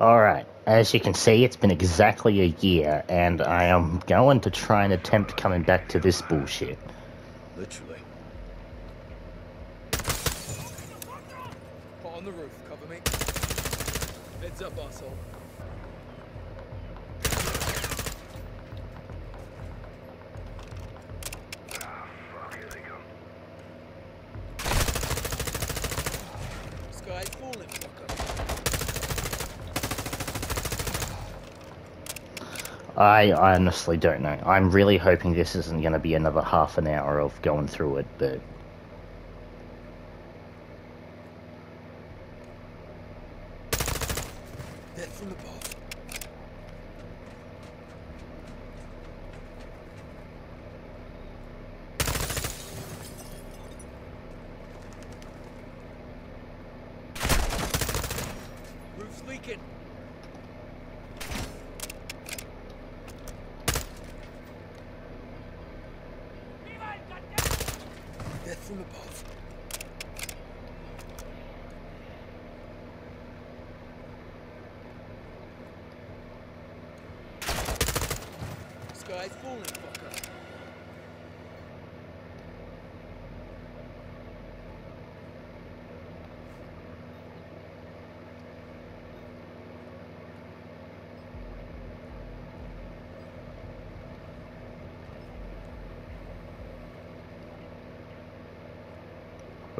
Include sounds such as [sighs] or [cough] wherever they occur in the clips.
Alright, as you can see, it's been exactly a year, and I am going to try and attempt coming back to this bullshit. Literally. Hot on the roof, cover me. Heads up, asshole. Sky's falling, fucker. I honestly don't know. I'm really hoping this isn't going to be another half an hour of going through it, but Dead from above. Roof's leaking. Death from above. Sky's falling, fucker.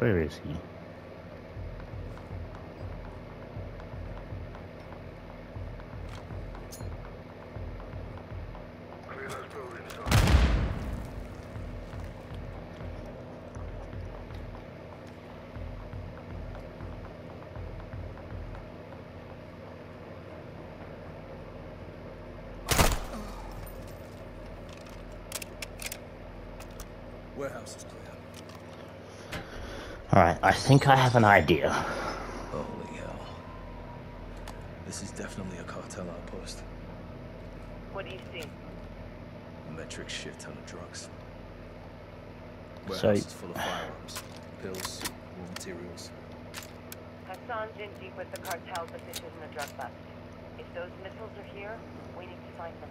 Where is he? Warehouse is clear. Alright, I think I have an idea. Holy hell. This is definitely a cartel outpost. What do you see? A metric shit ton of drugs. So- Warehouse is full of firearms, pills, raw materials. Hassan's in deep with the cartel, but this isn't a drug bust. If those missiles are here, we need to find them.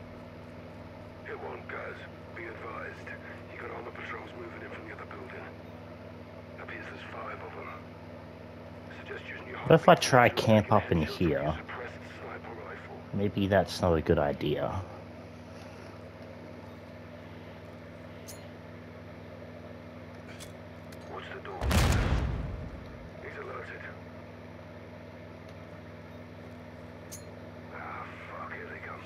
It won't, guys. Be advised. You got all the patrols moving in from the other building. What if I try camp up in here? use a suppressed sniper rifle. Maybe that's not a good idea. Watch the door. He's alerted. Ah, fuck. Here they come.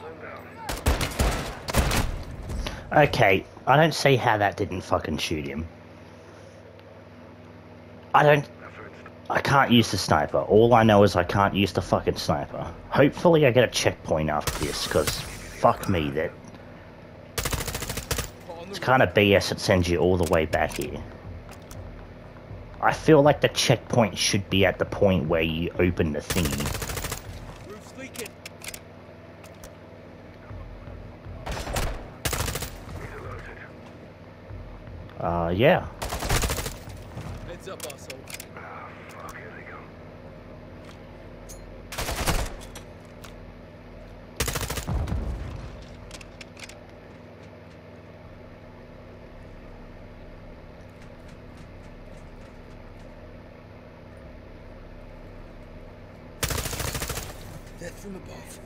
One down. Okay, I don't see how that didn't fucking shoot him. I don't. I can't use the sniper. All I know is I can't use the fucking sniper. Hopefully, I get a checkpoint after this, because fuck me, that. It's kind of BS it sends you all the way back here. I feel like the checkpoint should be at the point where you open the thingy. Roof's leaking. He's alerted. Uh, yeah. Heads up, asshole. Ah, fuck. Here they come. Death from above.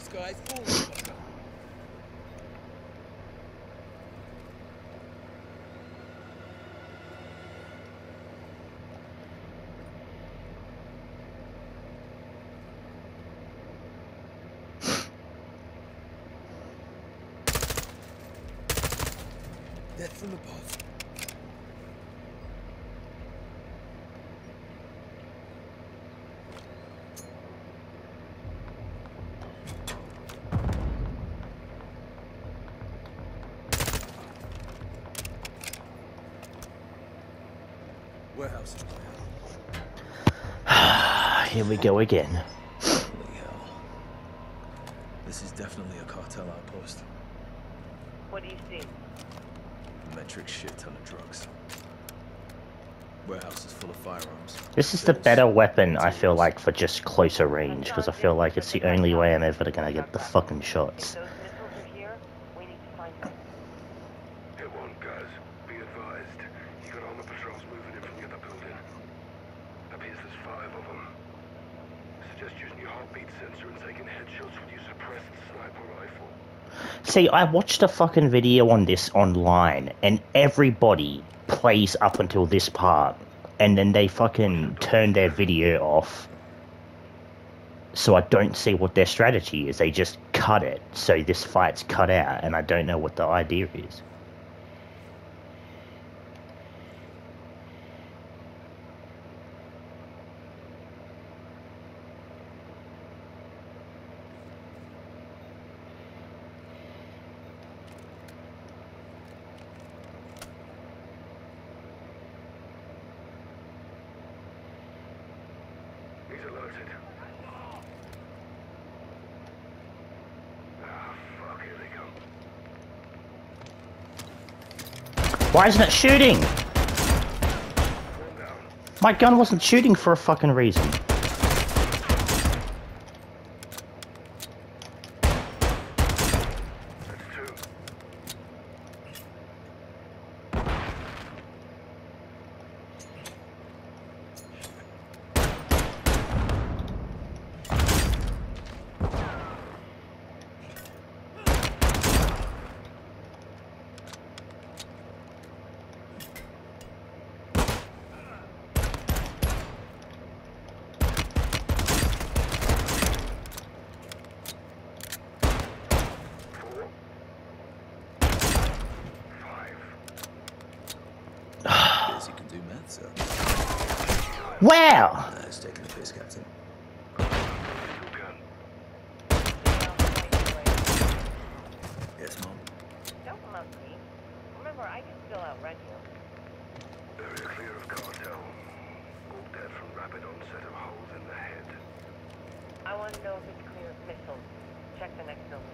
Sky's falling, fucker. Death from above. Warehouse. [sighs] Here we go again. Holy hell. This is definitely a cartel outpost. What do you see? Metric shit ton of drugs. Warehouse is full of firearms. This is the better weapon, I feel like, for just closer range, because I feel like it's the only way I'm ever gonna get the fucking shots. those missiles are here, we need to find them. Hit one, guys. Be advised. You got armor patrols moving in from the other building. Appears there's five of them. Suggest using your heartbeat sensor and taking headshots with your suppressed sniper rifle. See, I watched a fucking video on this online, and everybody plays up until this part, and then they fucking turn their video off. So I don't see what their strategy is. They just cut it, so this fight's cut out, and I don't know what the idea is. He's alerted. Ah, fuck, here they come. Why isn't it shooting? My gun wasn't shooting for a fucking reason. Wow! Nice taking the piss, Captain. Yes, Mom. Don't love me. Remember, I can still outrun you. Area clear of cartel. All dead from rapid onset of holes in the head. I want to know if it's clear of missiles. Check the next building.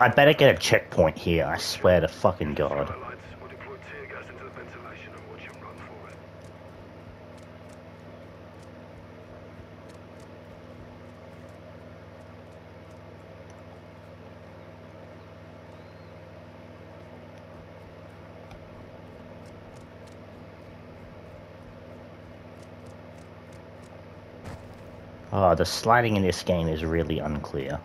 I better get a checkpoint here, I swear to fucking god. Skylights will deploy tear gas into the ventilation and watch him run for it. Oh, the sliding in this game is really unclear.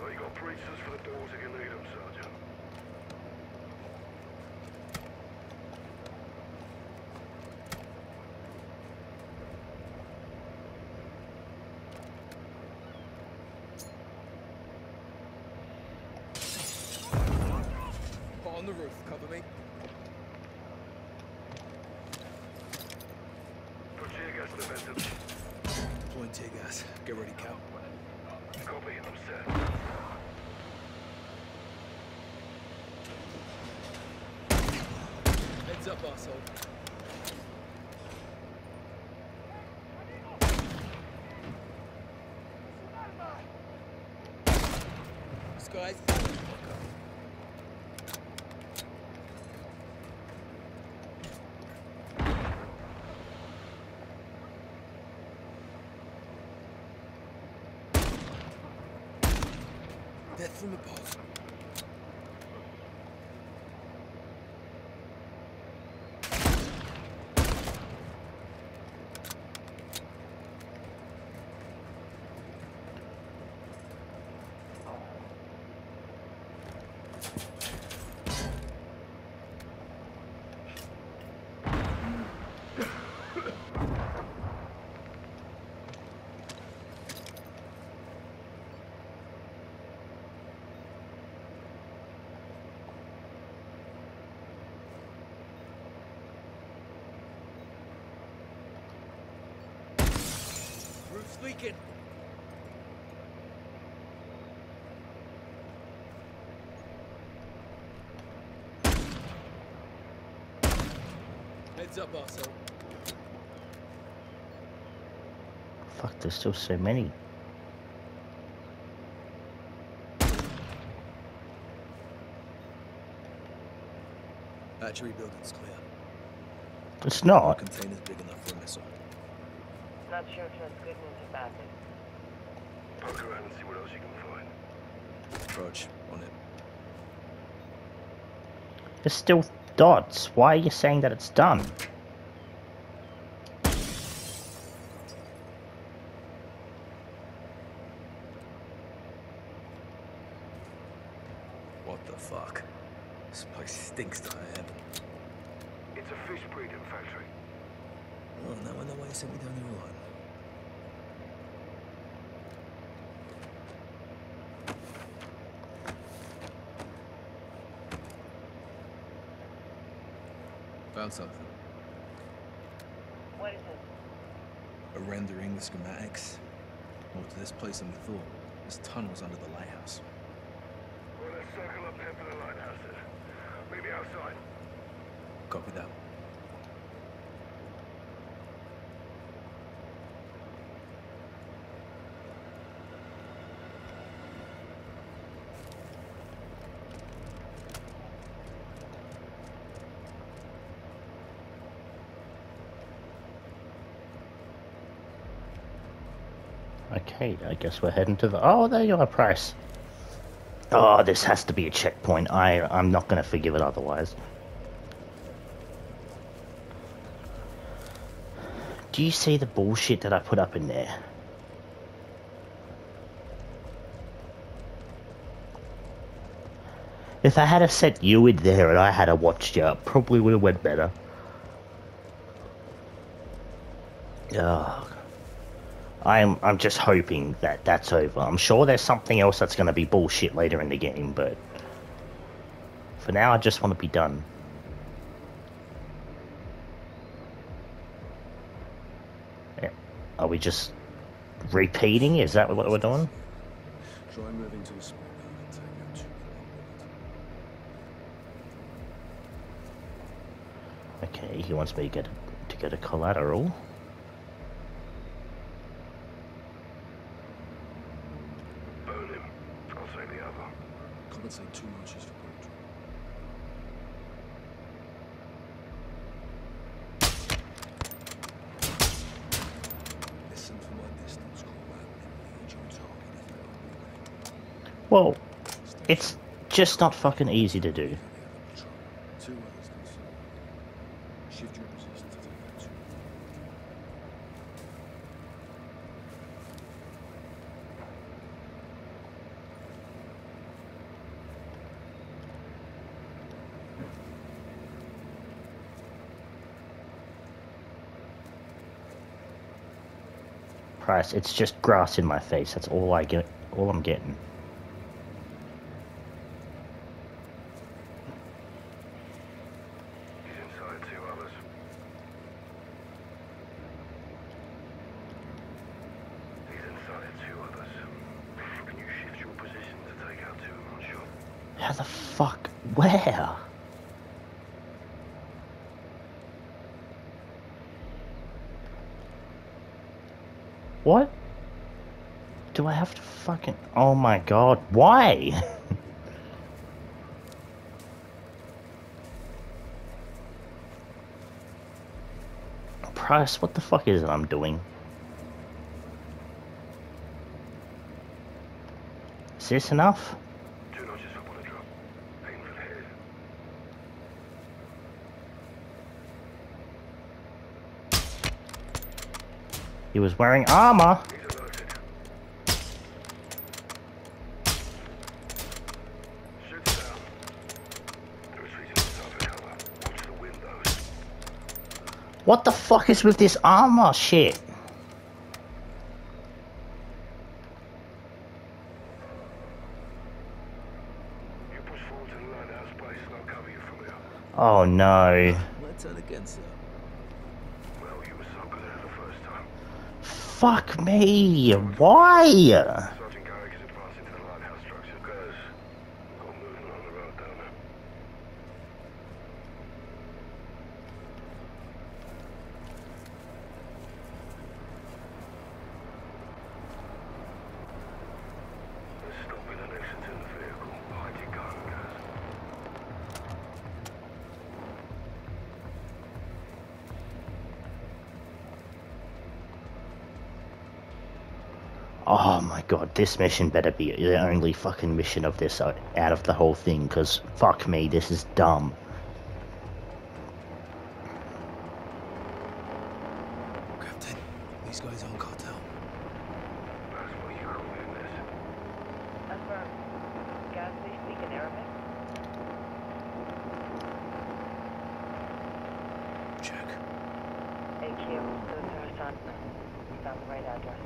Oh, you got breaches for the doors if you need them, Sergeant. On the roof, cover me. Put tear gas in the ventilation. Deploying tear gas. Get ready, Cal. Copy, I'm set. Heads up, asshole. This guy's Death from above. Leaking. Heads up, Arso. Fuck, there's still so many. Battery building's clear. It's not. Container's big enough for a missile. Not sure if that's good news or bad news. Poke around and see what else you can find. Approach on it. There's still dots. Why are you saying that it's done? What the fuck? This place stinks to high heaven. It's a fish breeding factory. Oh, no wonder why you sent me down here alone. Found something. What is it? A rendering with schematics. More to this place than we thought. This tunnel's under the lighthouse. Well, let's circle up here for the lighthouses. Meet me outside. Copy that. Okay, I guess we're heading to the. Oh, there you are, Price. Oh, this has to be a checkpoint. I I'm not gonna forgive it otherwise. Do you see the bullshit that I put up in there? If I had a set you in there and I had a watched you, probably would have went better. Ugh. I'm I'm just hoping that that's over. I'm sure there's something else that's going to be bullshit later in the game, but for now I just want to be done. Yeah. Are we just repeating? Is that what we're doing? Try moving to a spot and take out Okay, he wants me to get to get a collateral. Burn him. I'll take the other. Compensate two notches for poetry. Well, it's just not fucking easy to do. Two others concerned. Shift your position to take out two. It's just grass in my face. That's all I get. All I'm getting. He's inside two others. He's inside two others. Can you shift your position to take out two in one shot? How the fuck? Where? What? Do I have to fucking. Oh my god, why? [laughs] Price, what the fuck is it I'm doing? Is this enough? Two notches for bullet drop. Aim for the head. He was wearing armor. What the fuck is with this armor shit? You push forward to the lighthouse base and I'll cover you from here. Oh no. Let's turn again, sir. Well, you were so good at it the first time. Fuck me. Why? Sergeant Garrick is advancing to the lighthouse structure. Guys, got movement on the road down there. Let's stop it and exit in the vehicle. Hide your gun, guys. Oh my god, this mission better be the only fucking mission of this uh, out of the whole thing, because fuck me, this is dumb. Captain, these guys aren't cartel. That's what you call in this. Affirm. Guys, they speak in Arabic? Check. AQ, those are Hassan's men. We found the right address.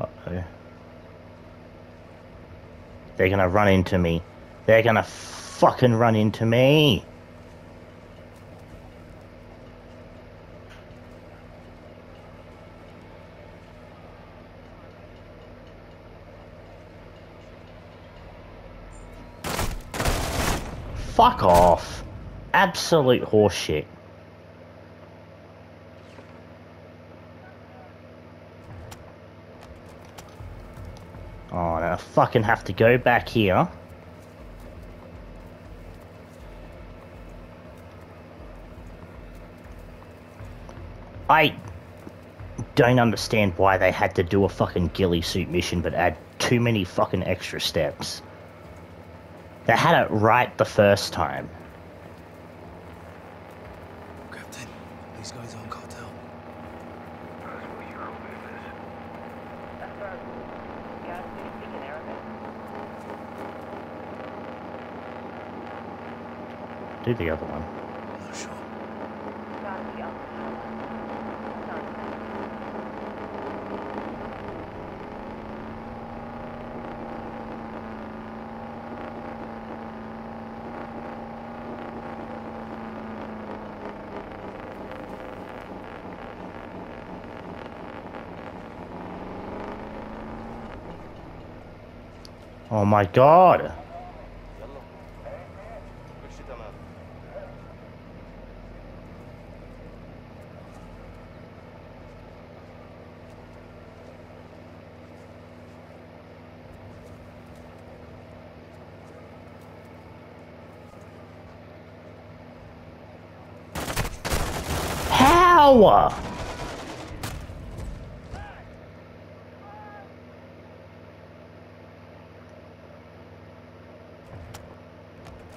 Uh-oh. They're gonna run into me. They're gonna fucking run into me. Fuck off. Absolute horseshit. Oh, and I fucking have to go back here. I don't understand why they had to do a fucking ghillie suit mission but add too many fucking extra steps. They had it right the first time. Captain, these guys aren't cartel. That's what you call in this. Affirm. Guys, they speak in Arabic? Do the other one. Not sure. Oh my god! How?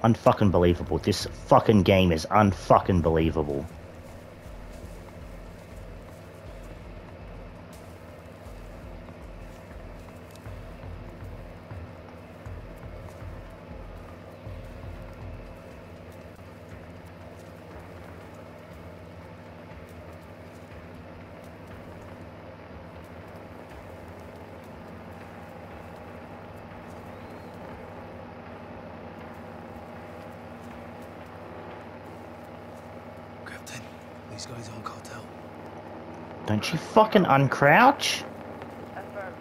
Unfucking believable. This fucking game is unfucking believable. Captain, these guys aren't cartel. Don't you fucking uncrouch? Affirm.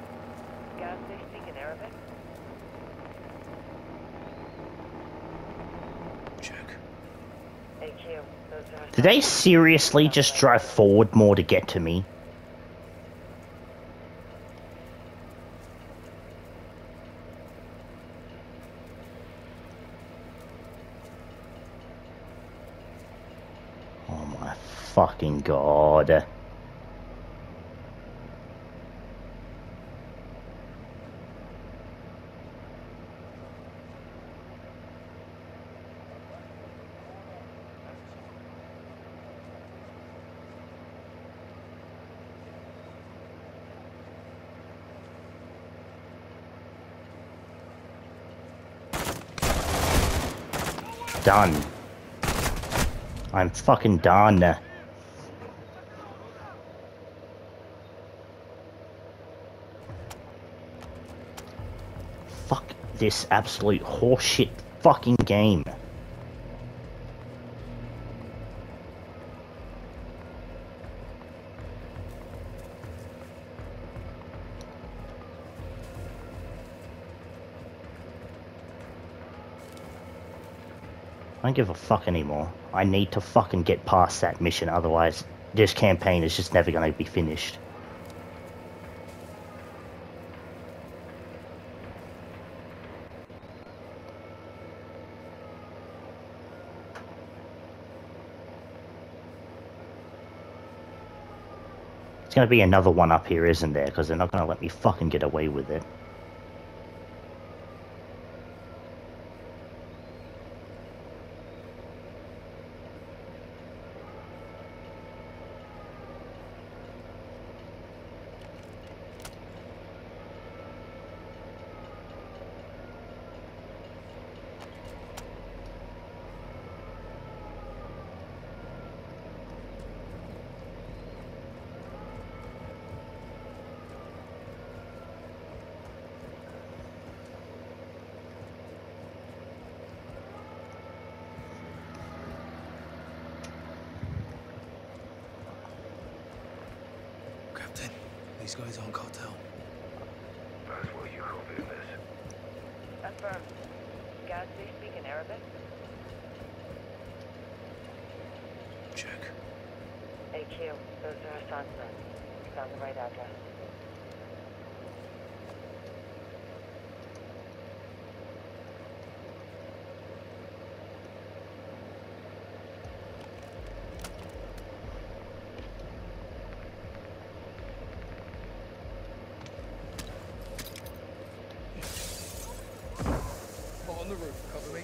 Guys, they speak in Arabic? Check. AQ, those are Did they seriously just drive forward more to get to me? Oh my fucking god. Done. I'm fucking done. Fuck this absolute horseshit fucking game. I don't give a fuck anymore. I need to fucking get past that mission, otherwise this campaign is just never going to be finished. It's going to be another one up here, isn't there? Because they're not going to let me fucking get away with it. Captain, these guys aren't cartel. That's what you copy this. Affirmed. Guys, they speak in Arabic? Check. AQ, those are Hassan's men. Found the right address. On the roof, cover me.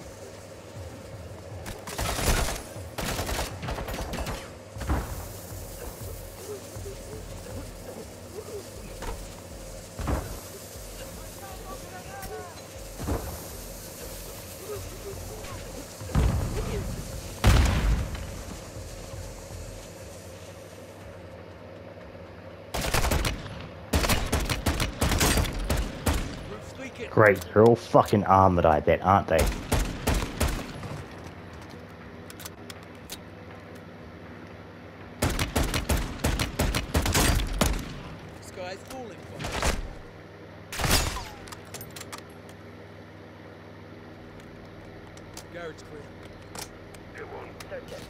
Roof's leaking. Great, they're all fucking armored, I bet, aren't they? This guy's falling for me. Garage clear. Hit one. Search it.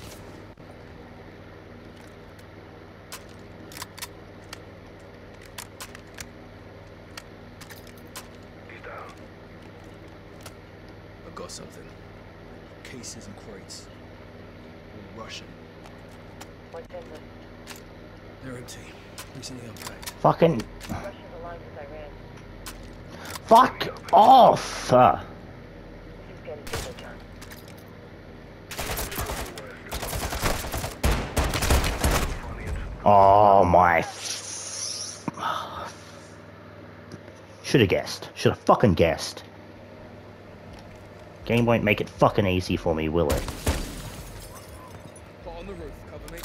He's down. I've got something. Cases and crates. All Russian. What's in them? They're empty. Recently unpacked. Fucking Russia's aligned with Iran. fuck off! Uh, This is getting bigger, John. Oh my. Should have guessed. Should have fucking guessed. Game won't make it fucking easy for me, will it? Pot on the roof, cover me.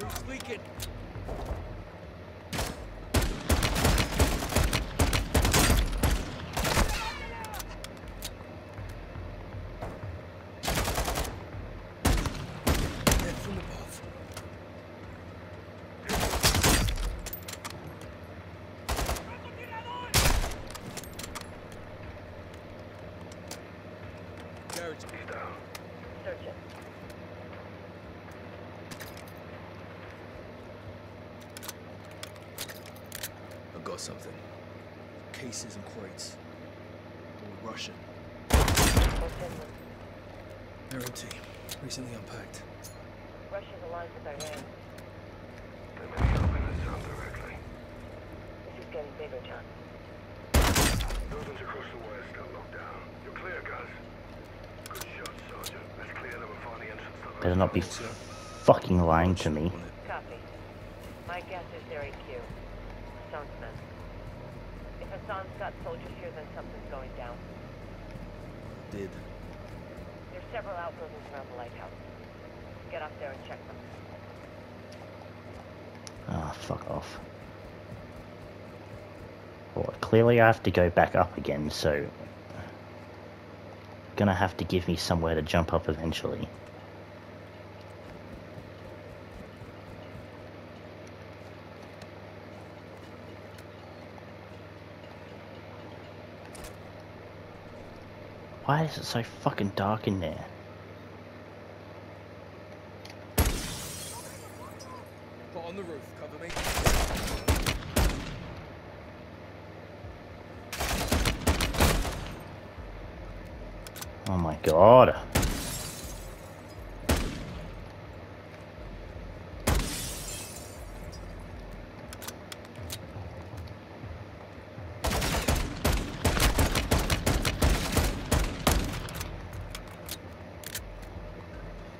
Roof's leaking. Hit from above. Garage He's down. Search it. I've got something. Cases and crates. All Russian. What's in them? They're empty. Recently unpacked. Russia's aligned with Iran. They may be helping us out directly. This is getting bigger, John. Buildings across the way are still locked down. You're clear, guys. Good shot, Sergeant. Let's clear them and find the entrance to the Better not be fucking lying to me. Copy. My guess is they're AQ. Hassan's men. If Hassan's got soldiers here, then something's going down. Did. There's several outbuildings around the lighthouse. get up there and check them. Ah, fuck off. Well, clearly I have to go back up again, so... Gonna have to give me somewhere to jump up eventually. Why is it so fucking dark in there? Put on the roof. Cover me. Oh my god.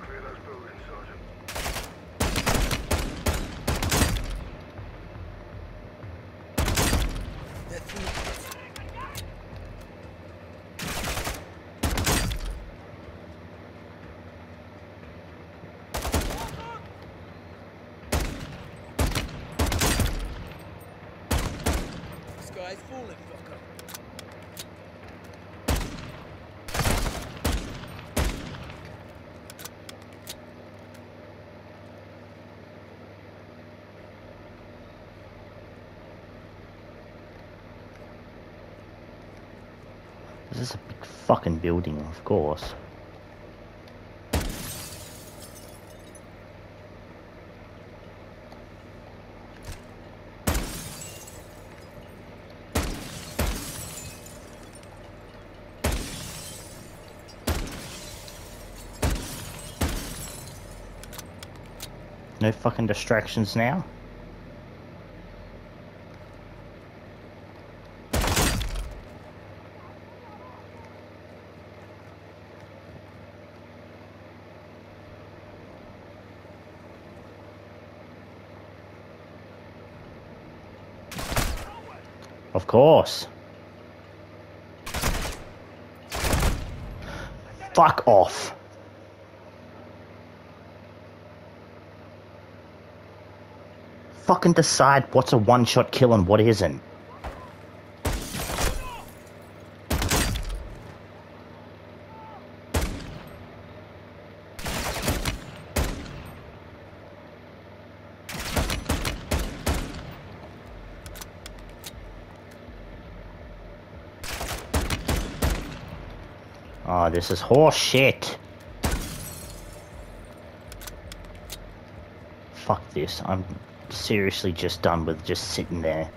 Clear those buildings, Sergeant. Death from the Sky's falling, fucker. This is a big fucking building, of course. No fucking distractions now? Of course. Fuck off. Fucking decide what's a one shot kill and what isn't. Oh, this is horse shit. Fuck this. I'm seriously just done with just sitting there.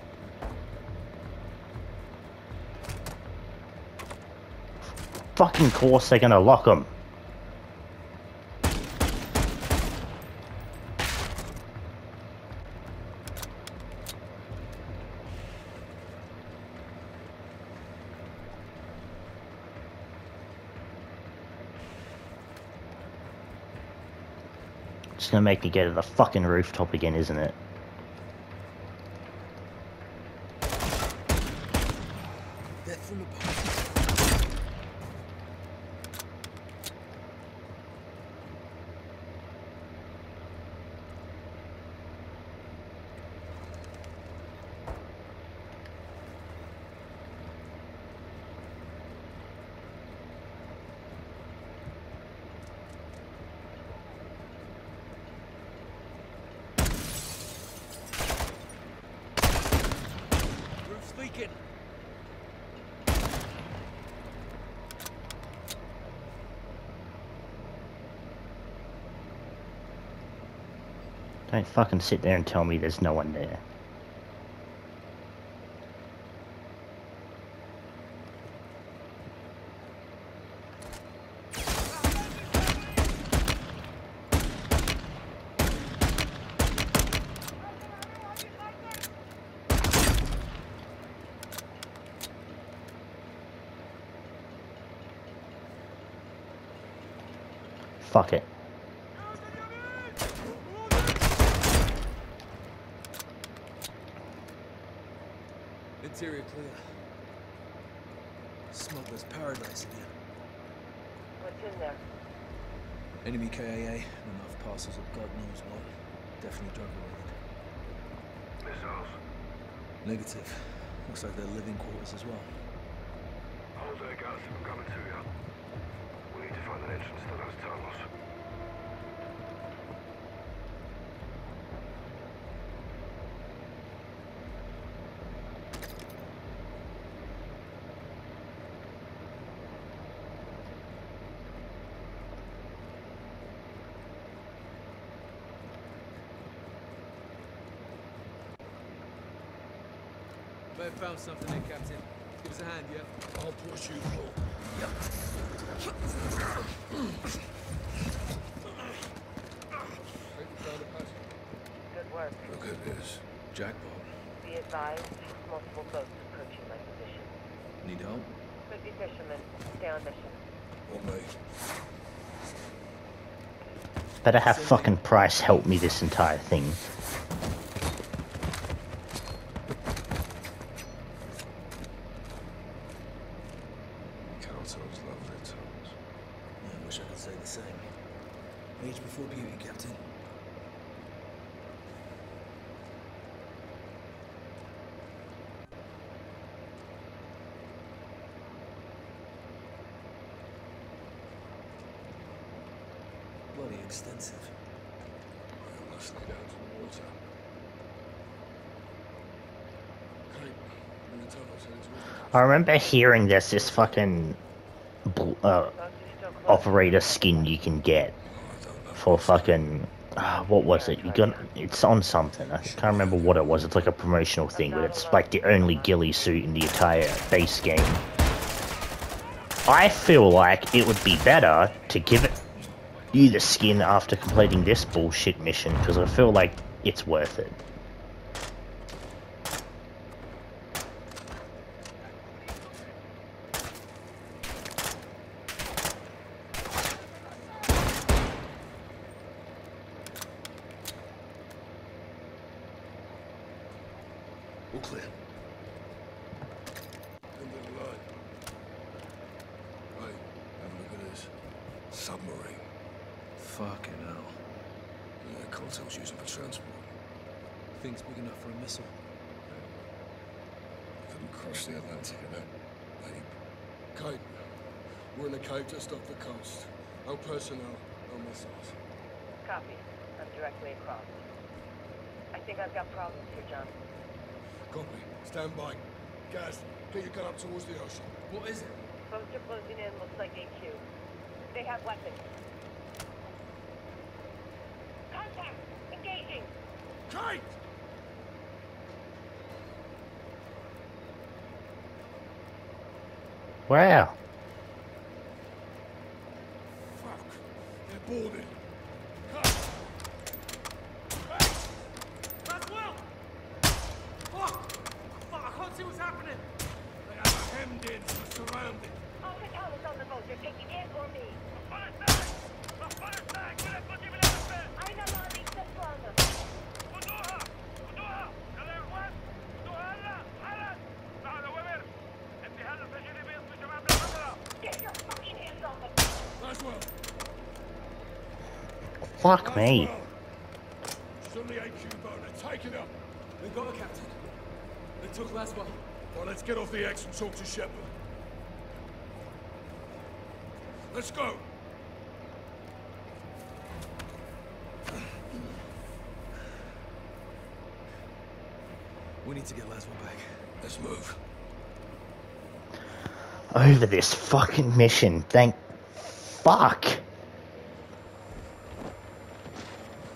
Fucking course they're gonna lock them. It's gonna make me go to the fucking rooftop again, isn't it? Death from above. Fucking sit there and tell me there's no one there. Fuck it. Clear. Smuggler's paradise again. What's in there? Enemy KIA, and enough parcels of God knows what. Definitely drug related. Missiles. Negative. Looks like they're living quarters as well. Hold there, guys. I'm coming to you. We need to find an entrance to those tunnels. May have found something there, Captain. Give us a hand, yeah? I'll push you, Paul. Think we found a passage. Good work. Look at this. Jackpot. Be advised, multiple boats approaching my position. Need help? Could be fishermen. Stay on mission. On me. Better have fucking Price help me this entire thing. Cartels love their tunnels. I wish I could say the same. Age before beauty, Captain. Bloody extensive. I must lay down to the water. Kate, in the tunnels heading towards the I remember hearing there's this fucking uh, operator skin you can get for fucking uh, [sighs] what was it? You got it's on something. I can't remember what it was. It's like a promotional thing, but it's like the only ghillie suit in the entire base game. I feel like it would be better to give it you the skin after completing this bullshit mission because I feel like it's worth it. All clear. End of the line. Hey, have a look at this. Submarine. Fucking hell. Yeah, cartels using for transport. Thing's big enough for a missile. Couldn't cross the Atlantic in that. Hey, Kate, we're in a cave just off the coast. No personnel, no missiles. Copy. I'm directly across. I think I've got problems here, John. Copy. Stand by. Gaz, get your gun up towards the ocean. What is it? Boats are closing in. Looks like AQ. They have weapons. Contact! Engaging! Kate! Wow. Fuck. They're. Fuck me. Laswell. She's on the AQ boat. They're taking her. They got a captain. They took Laswell. Well, let's get off the X and talk to Shepherd. Let's go. We need to get Laswell back. Let's move. Over this fucking mission. Thank fuck.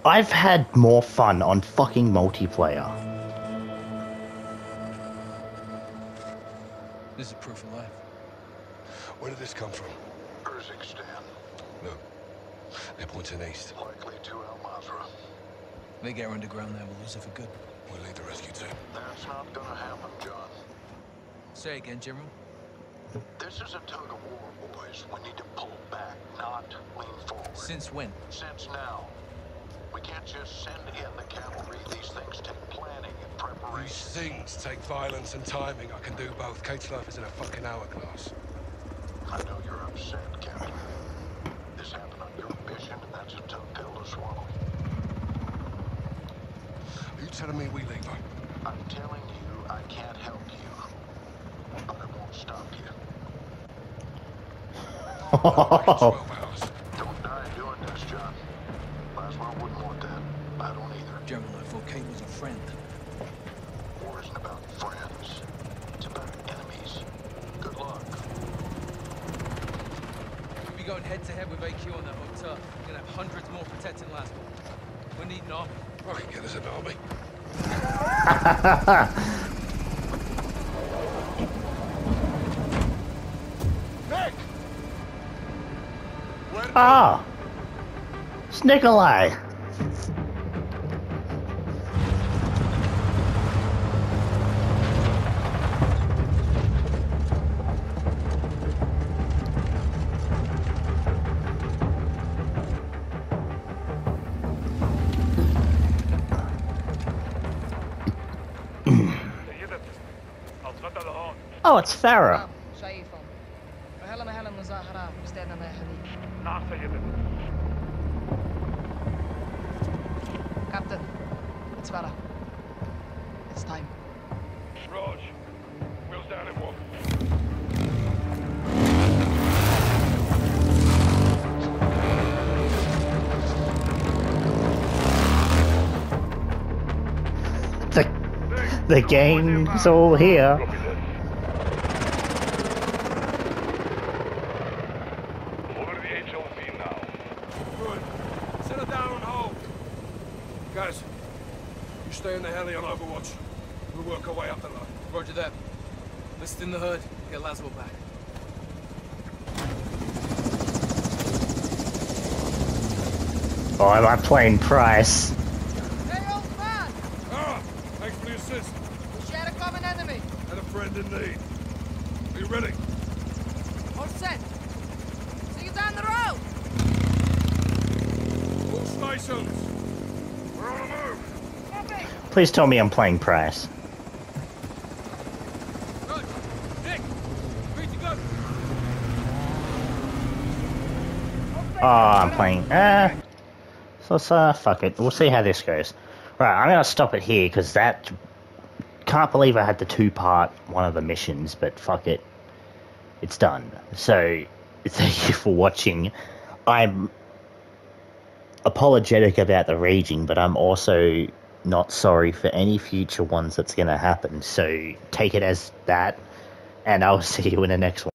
I've had more fun on fucking multiplayer. This is proof of life. Where did this come from? Urzikstan, Look, they're pointing east. likely to Al Mazrah. They get her underground there, we'll lose her for good. We'll lead the rescue team. That's not gonna happen, John. Say again, General. This is a tug of war, boys. We need to pull back, not lean forward. Since when? Since now. We can't just send in the cavalry. These things take planning and preparation. These things take violence and timing. I can do both. Kate's life is in a fucking hourglass. I know you're upset, Captain. This happened on your mission, and that's a tough pill to swallow. Are you telling me we leave her? I'm telling you I can't help you. But I won't stop you. [laughs] We need an army. I can get us an army. Nick! Where ah! It's Nikolai! it's Farah. Captain, it's Farah. It's time. Rog, wheels down and walk. The, the game's all here. Good. Settle down and hold. Guys, you stay in the heli on Overwatch. We'll work our way up the line. Roger that. List in the hood. Get Laswell back. Oh, I'm not playing Price. Hey, old man! Ah, thanks for the assist. We share a common enemy. And a friend in need. Are you ready? All set. See you down the road. All stations. We're on the move. Please tell me I'm playing Price. Oh, I'm playing. Uh, so let's, fuck it. We'll see how this goes. Right, I'm gonna stop it here because that. Can't believe I had the two part one of the missions, but fuck it. It's done. So, [laughs] thank you for watching. I'm apologetic about the raging, but I'm also not sorry for any future ones that's gonna happen. So, take it as that, and I'll [laughs] see you in the next one.